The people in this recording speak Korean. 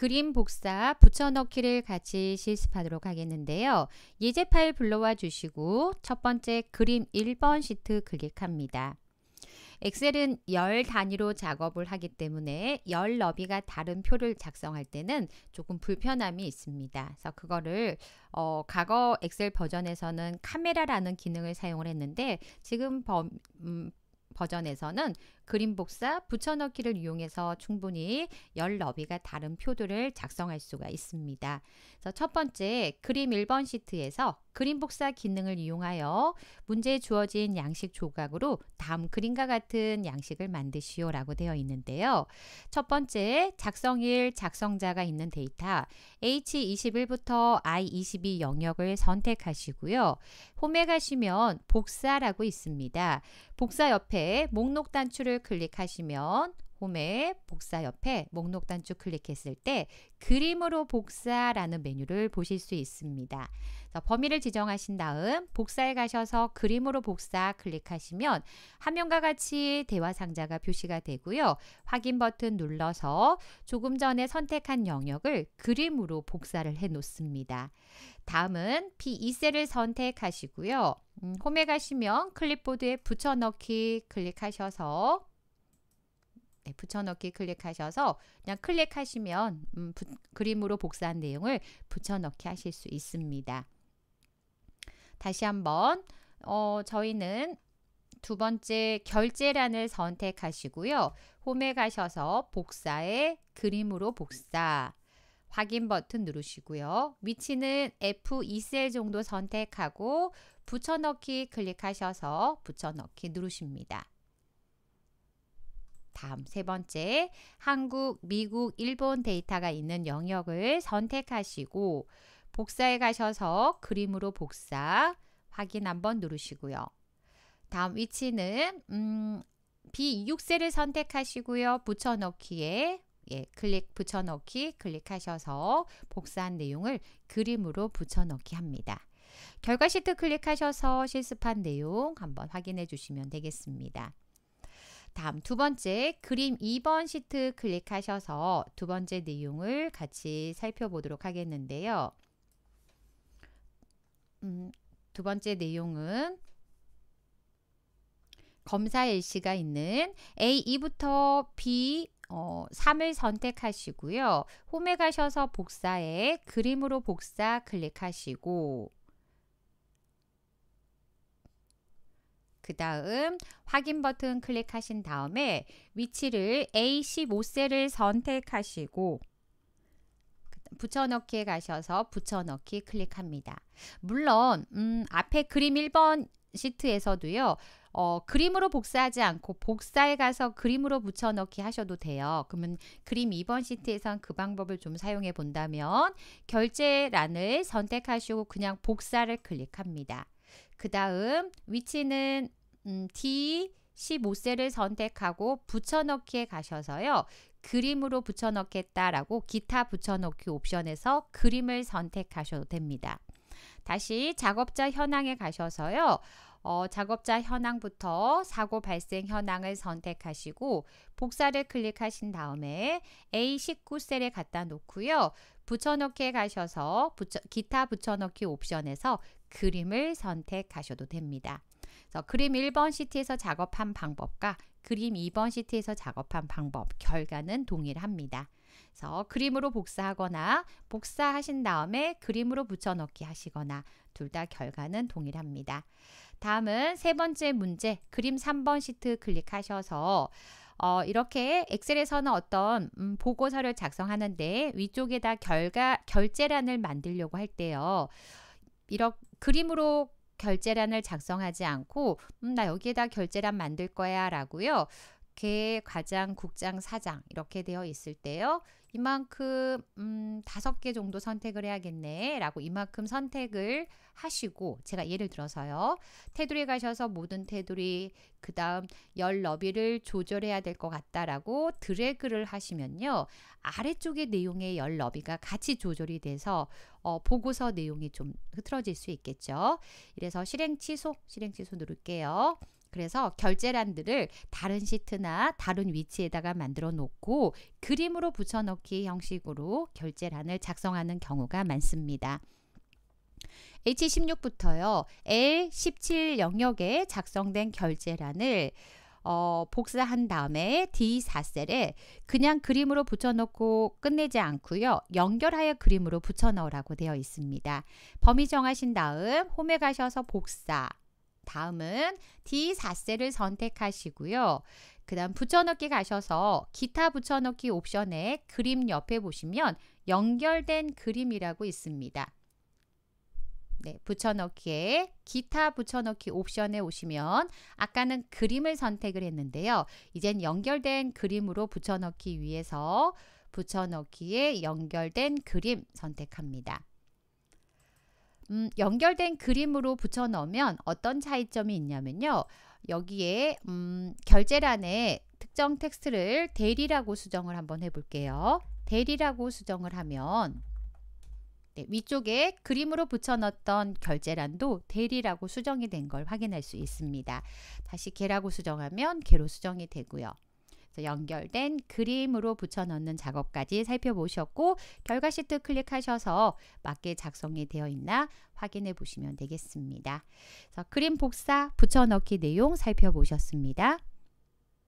그림 복사 붙여넣기를 같이 실습하도록 하겠는데요. 예제 파일 불러와 주시고 첫 번째 그림 1번 시트 클릭합니다. 엑셀은 열 단위로 작업을 하기 때문에 열 너비가 다른 표를 작성할 때는 조금 불편함이 있습니다. 그래서 그거를 어, 과거 엑셀 버전에서는 카메라라는 기능을 사용을 했는데 지금 범, 음, 버전에서는 그림 복사, 붙여넣기를 이용해서 충분히 열 너비가 다른 표들을 작성할 수가 있습니다. 첫 번째 그림 1번 시트에서 그림 복사 기능을 이용하여 문제에 주어진 양식 조각으로 다음 그림과 같은 양식을 만드시오 라고 되어 있는데요. 첫 번째 작성일 작성자가 있는 데이터 H21부터 I22 영역을 선택하시고요. 홈에 가시면 복사라고 있습니다. 복사 옆에 목록 단추를 클릭하시면 홈에 복사 옆에 목록 단추 클릭했을 때 그림으로 복사라는 메뉴를 보실 수 있습니다. 범위를 지정하신 다음 복사에 가셔서 그림으로 복사 클릭하시면 화면과 같이 대화 상자가 표시가 되고요. 확인 버튼 눌러서 조금 전에 선택한 영역을 그림으로 복사를 해 놓습니다. 다음은 B2셀을 선택하시고요. 음, 홈에 가시면 클립보드에 붙여넣기 클릭하셔서 네, 붙여넣기 클릭하셔서 그냥 클릭하시면 음, 부, 그림으로 복사한 내용을 붙여넣기 하실 수 있습니다. 다시 한번 어, 저희는 두 번째 결제란을 선택하시고요. 홈에 가셔서 복사에 그림으로 복사 확인 버튼 누르시고요. 위치는 F2셀 정도 선택하고 붙여넣기 클릭하셔서 붙여넣기 누르십니다. 다음 세 번째 한국, 미국, 일본 데이터가 있는 영역을 선택하시고 복사에 가셔서 그림으로 복사 확인 한번 누르시고요. 다음 위치는 음, B6셀을 선택하시고요. 붙여넣기에 예, 클릭 붙여넣기 클릭하셔서 복사한 내용을 그림으로 붙여넣기 합니다. 결과 시트 클릭하셔서 실습한 내용 한번 확인해 주시면 되겠습니다. 다음 두 번째 그림 2번 시트 클릭하셔서 두 번째 내용을 같이 살펴보도록 하겠는데요. 음, 두 번째 내용은 검사 일시가 있는 A2부터 B 어, 3을 선택하시고요. 홈에 가셔서 복사에 그림으로 복사 클릭하시고 그 다음 확인 버튼 클릭하신 다음에 위치를 A15셀을 선택하시고 붙여넣기에 가셔서 붙여넣기 클릭합니다. 물론 음, 앞에 그림 1번 시트에서도요. 어, 그림으로 복사하지 않고 복사에 가서 그림으로 붙여넣기 하셔도 돼요. 그러면 그림 2번 시트에선 그 방법을 좀 사용해 본다면 결제란을 선택하시고 그냥 복사를 클릭합니다. 그 다음 위치는 음, D15셀을 선택하고 붙여넣기에 가셔서요. 그림으로 붙여넣겠다라고 기타 붙여넣기 옵션에서 그림을 선택하셔도 됩니다. 다시 작업자 현황에 가셔서요. 어, 작업자 현황부터 사고 발생 현황을 선택하시고 복사를 클릭하신 다음에 A19셀에 갖다 놓고요. 붙여넣기에 가셔서 붙여, 기타 붙여넣기 옵션에서 그림을 선택하셔도 됩니다. 그래서 그림 1번 시트에서 작업한 방법과 그림 2번 시트에서 작업한 방법, 결과는 동일합니다. 그래서 그림으로 복사하거나 복사하신 다음에 그림으로 붙여넣기 하시거나 둘 다 결과는 동일합니다. 다음은 세 번째 문제 그림 3번 시트 클릭하셔서 어, 이렇게 엑셀에서는 어떤 음, 보고서를 작성하는데 위쪽에다 결과 결제란을 만들려고 할 때요. 이렇게 그림으로 결제란을 작성하지 않고 음, 나 여기에다 결제란 만들 거야 라고요. 개, 과장, 국장, 사장 이렇게 되어 있을 때요. 이만큼 음, 다섯 개 정도 선택을 해야겠네 라고 이만큼 선택을 하시고 제가 예를 들어서요. 테두리 가셔서 모든 테두리 그 다음 열 너비를 조절해야 될 것 같다라고 드래그를 하시면요. 아래쪽의 내용의 열 너비가 같이 조절이 돼서 어, 보고서 내용이 좀 흐트러질 수 있겠죠. 이래서 실행 취소, 실행 취소 누를게요. 그래서 결제란들을 다른 시트나 다른 위치에다가 만들어 놓고 그림으로 붙여넣기 형식으로 결제란을 작성하는 경우가 많습니다. H16부터요. L17 영역에 작성된 결제란을 어, 복사한 다음에 D4셀에 그냥 그림으로 붙여놓고 끝내지 않고요. 연결하여 그림으로 붙여넣으라고 되어 있습니다. 범위 정하신 다음 홈에 가셔서 복사 다음은 D4셀을 선택하시고요. 그 다음 붙여넣기 가셔서 기타 붙여넣기 옵션에 그림 옆에 보시면 연결된 그림이라고 있습니다. 네, 붙여넣기에 기타 붙여넣기 옵션에 오시면 아까는 그림을 선택을 했는데요. 이젠 연결된 그림으로 붙여넣기 위해서 붙여넣기에 연결된 그림 선택합니다. 음, 연결된 그림으로 붙여 넣으면 어떤 차이점이 있냐면요. 여기에 음, 결제란에 특정 텍스트를 대리라고 수정을 한번 해볼게요. 대리라고 수정을 하면 네, 위쪽에 그림으로 붙여넣었던 결제란도 대리라고 수정이 된 걸 확인할 수 있습니다. 다시 개라고 수정하면 개로 수정이 되고요. 연결된 그림으로 붙여 넣는 작업까지 살펴보셨고 결과 시트 클릭하셔서 맞게 작성이 되어 있나 확인해 보시면 되겠습니다. 그림 복사 붙여넣기 내용 살펴보셨습니다.